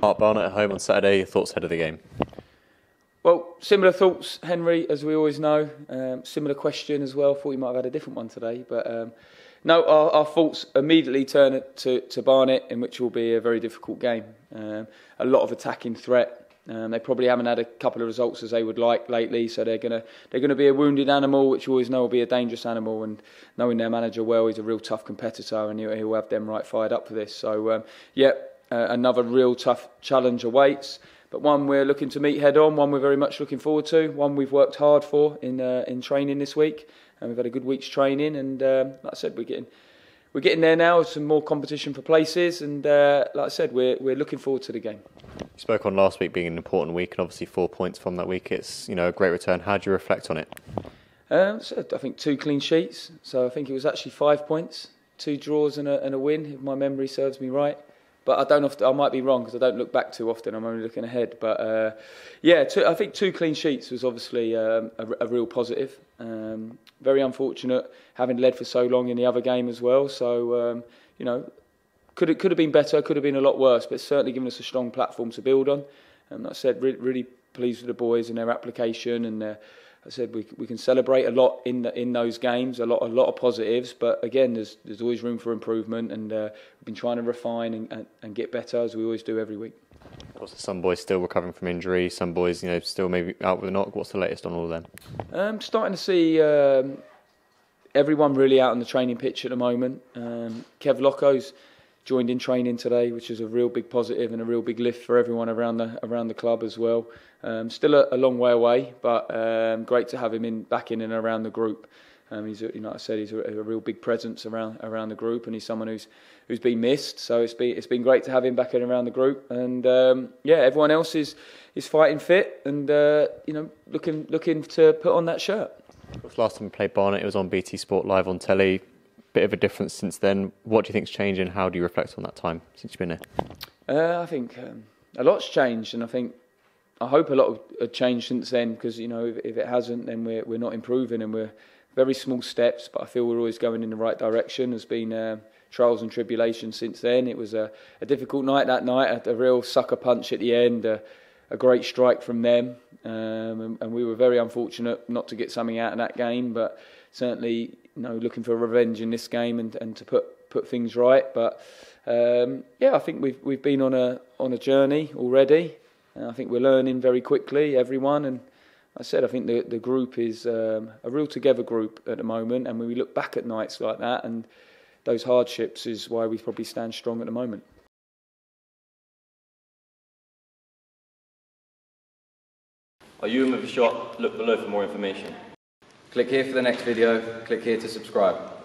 Hart Barnet at home on Saturday. Your thoughts ahead of the game? Well, similar thoughts, Henry, as we always know. Um, similar question as well. Thought you might have had a different one today, but um, no, our, our, thoughts immediately turn to, to Barnet, in which will be a very difficult game. Um, a lot of attacking threat. Um, they probably haven't had a couple of results as they would like lately, so they're gonna they're gonna be a wounded animal, which you always know will be a dangerous animal. And knowing their manager well, he's a real tough competitor, and he'll, he'll have them right fired up for this. So, um, yeah, uh, another real tough challenge awaits but one we're looking to meet head on, one we're very much looking forward to, one we've worked hard for in uh, in training this week, and we've had a good week's training. And um, like I said, we're getting we're getting there now. Some more competition for places, and uh, like I said, we're we're looking forward to the game. You spoke on last week being an important week, and obviously four points from that week. It's you know a great return. How do you reflect on it? Um, so I think two clean sheets. So I think it was actually five points, two draws and a, and a win, if my memory serves me right but I don't often, I might be wrong because I don't look back too often. I'm only looking ahead. But uh, yeah, two, I think two clean sheets was obviously um, a, a, real positive. Um, very unfortunate having led for so long in the other game as well. So um, you know, could it could have been better, could have been a lot worse, but certainly given us a strong platform to build on. And like I said, really, pleased with the boys and their application and their I said we we can celebrate a lot in the, in those games, a lot a lot of positives, but again, there's there's always room for improvement, and uh, we've been trying to refine and, and, and, get better as we always do every week. Of some boys still recovering from injury, some boys you know still maybe out with a knock. What's the latest on all of them? Um, starting to see um, everyone really out on the training pitch at the moment. Um, Kev Loco's joined in training today, which is a real big positive and a real big lift for everyone around the around the club as well. Um, still a, a, long way away, but um, great to have him in back in and around the group. Um, he's, you know, like I said, he's a, a, real big presence around around the group, and he's someone who's who's been missed. So it's been it's been great to have him back in around the group, and um, yeah, everyone else is is fighting fit and uh, you know looking looking to put on that shirt. Last time we played Barnet, it was on BT Sport live on telly bit of a difference since then. What do you think's changed, and how do you reflect on that time since you've been there? Uh, I think um, a lot's changed, and I think I hope a lot has changed since then. Because you know, if, if, it hasn't, then we're we're not improving, and we're very small steps. But I feel we're always going in the right direction. There's been uh, trials and tribulations since then. It was a, a difficult night that night. A, a real sucker punch at the end. A great strike from them, um, and, and we were very unfortunate not to get something out of that game. But certainly, you know, looking for revenge in this game and, and to put put things right. But um, yeah, I think we've we've been on a on a journey already. And I think we're learning very quickly, everyone. And I said, I think the the group is um, a real together group at the moment. And when we look back at nights like that and those hardships, is why we probably stand strong at the moment. Are you in with a shot? Look below for more information. Click here for the next video, click here to subscribe.